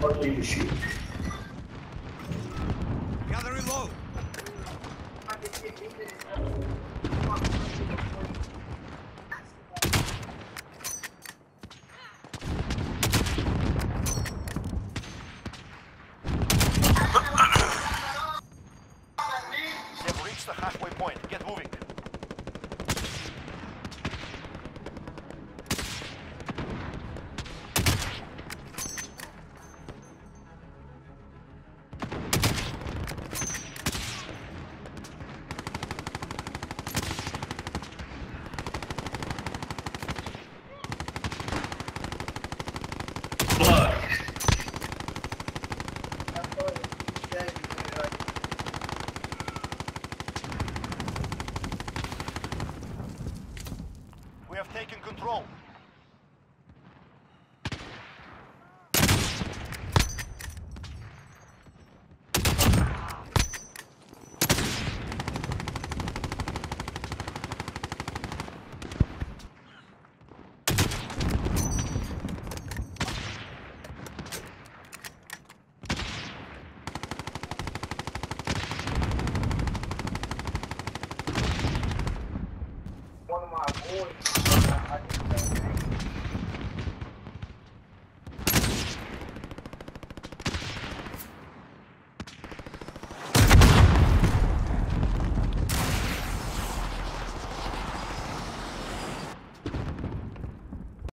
hardly to shoot. Gotta We have taken control. One of my boys ハッピーだね。